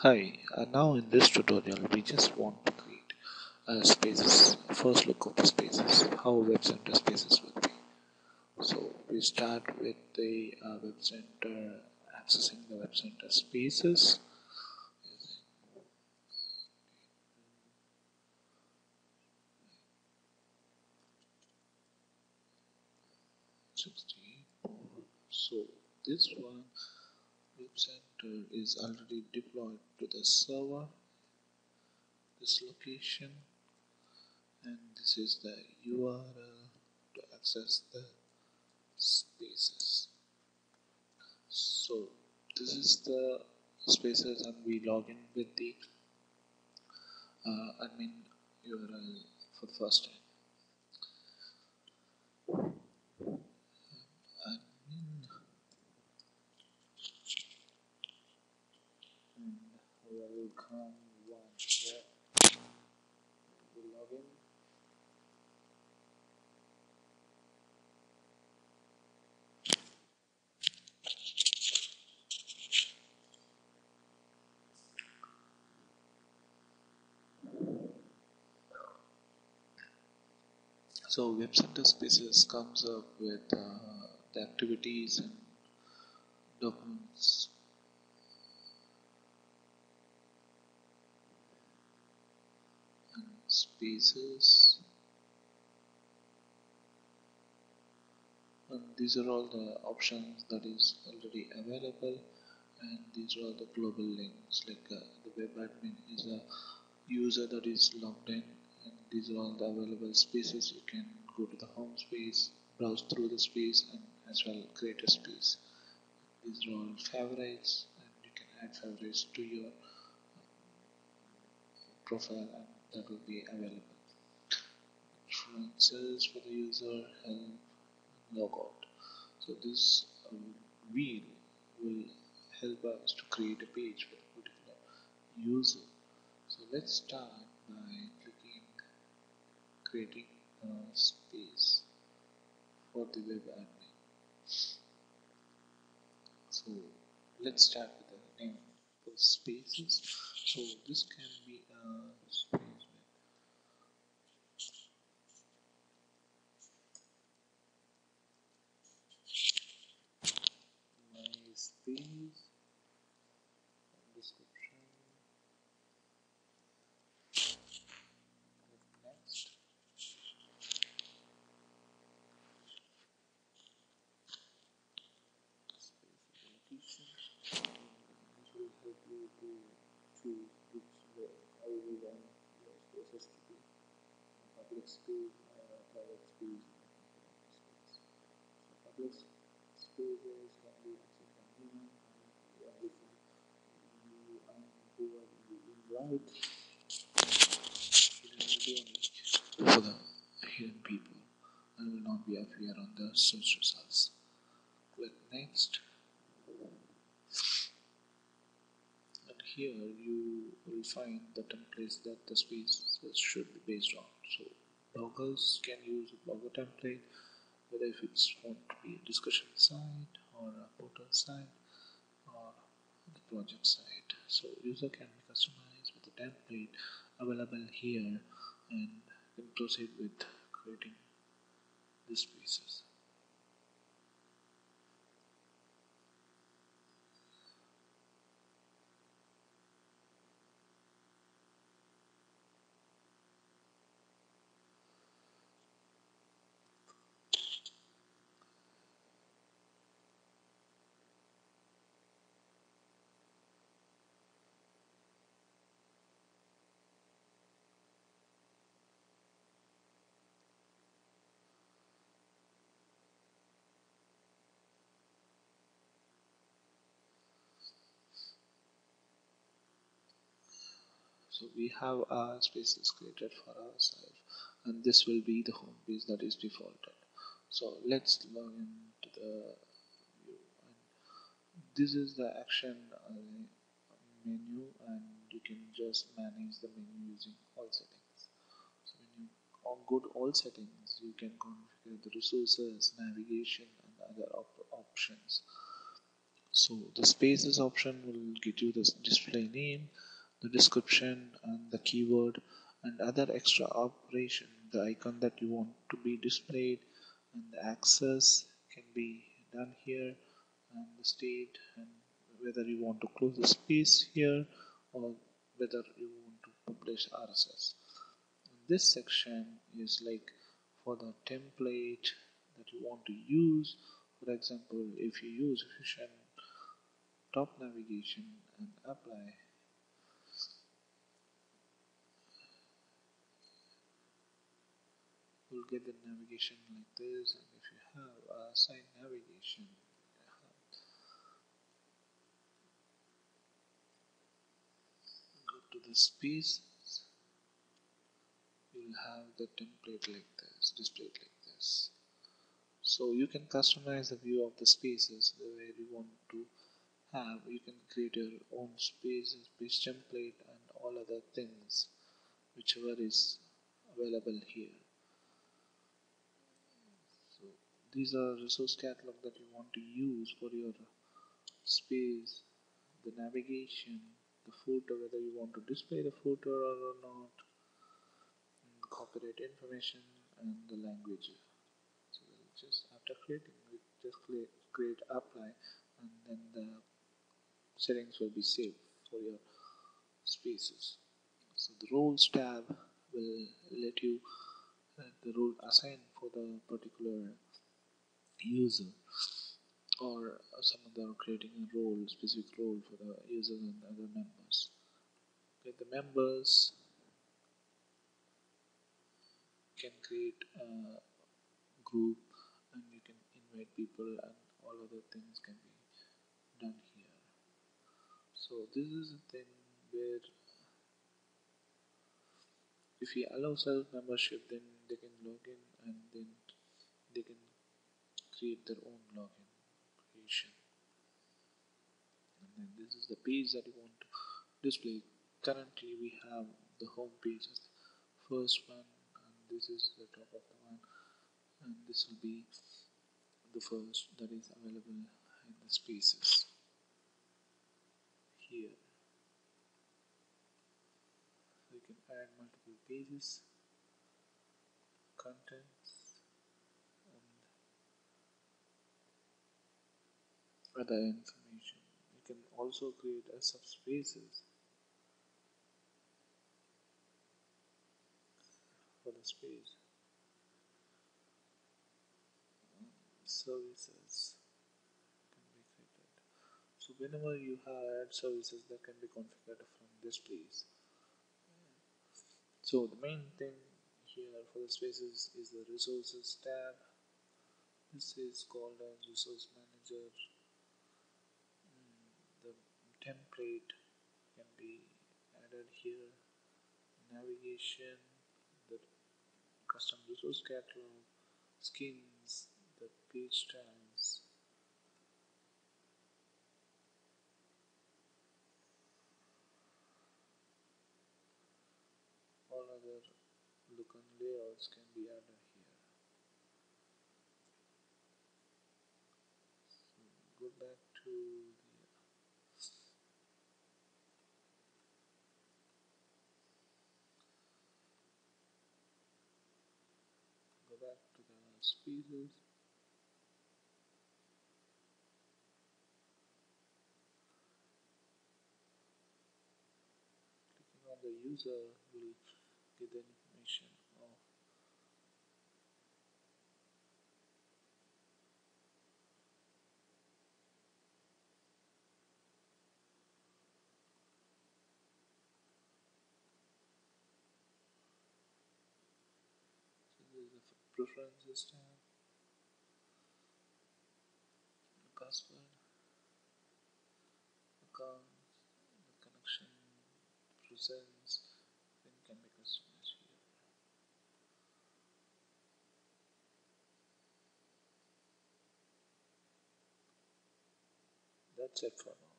Hi, uh, now in this tutorial we just want to create a spaces, first look of the spaces, how web center spaces will be. So we start with the uh, web center, accessing the web center spaces. So this one web center is already deployed to the server. This location and this is the URL to access the spaces. So this is the spaces and we log in with the uh, admin URL for the first time one so web center spaces comes up with uh, the activities and documents spaces and these are all the options that is already available. And these are all the global links like uh, the web admin is a user that is logged in. And these are all the available spaces. You can go to the home space browse through the space and as well create a space. These are all favorites and you can add favorites to your profile and that will be available. Influences for the user help logout. So this um, wheel will help us to create a page for a particular user. So let's start by clicking creating a space for the web admin. So let's start with the name for spaces. So this can be a space description next location this will help you to choose which way to be public space or private space so public spaces can be right for the hidden people and will not be appear on the search results. Click next. And here you will find the templates that the spaces should be based on. So bloggers can use a blogger template, whether if it's want to be a discussion site or a portal site or the project site. So user can be customized template available here and proceed with creating these pieces so we have our spaces created for ourselves and this will be the home page that is defaulted. So let's log into the view. And this is the action uh, menu and you can just manage the menu using all settings. So when you go to all settings you can configure the resources navigation and other op options. So the spaces option will get you the display name, the description and the keyword and other extra operation, the icon that you want to be displayed and the access can be done here and the state and whether you want to close the space here or whether you want to publish RSS. this section is like for the template that you want to use. For example, if you use Fusion top navigation and apply you'll get the navigation like this and if you have a side navigation go to the spaces. You'll have the template like this displayed like this. So you can customize the view of the spaces the way you want to have. You can create your own spaces page template and all other things whichever is available here these are resource catalog that you want to use for your space the navigation the footer whether you want to display the footer or not copyright information and the language. So just after creating we just create apply and then the settings will be saved for your spaces. So the roles tab will let you uh, the role assign for the particular user or some other creating a role, specific role for the users and other members. Okay, the members can create a group and you can invite people and all other things can be done here. So this is the thing where if you allow self membership then they can log in and then they can create their own login creation. And then this is the page that you want to display. Currently we have the home page as the first one and this is the top of the one. And this will be the first that is available in the spaces here. So you can add multiple pages content other information. You can also create a subspaces for the space. Services can be created. So whenever you have services that can be configured from this place. So the main thing here for the spaces is the resources tab. This is called as resource manager template can be added here. Navigation the custom resource catalog skins the page styles. All other look and layouts can be added here. So go back to back to the spaces clicking on the user will get the information of preferences tab, the password, accounts, the connection presence, then can be customized here. That's it for now.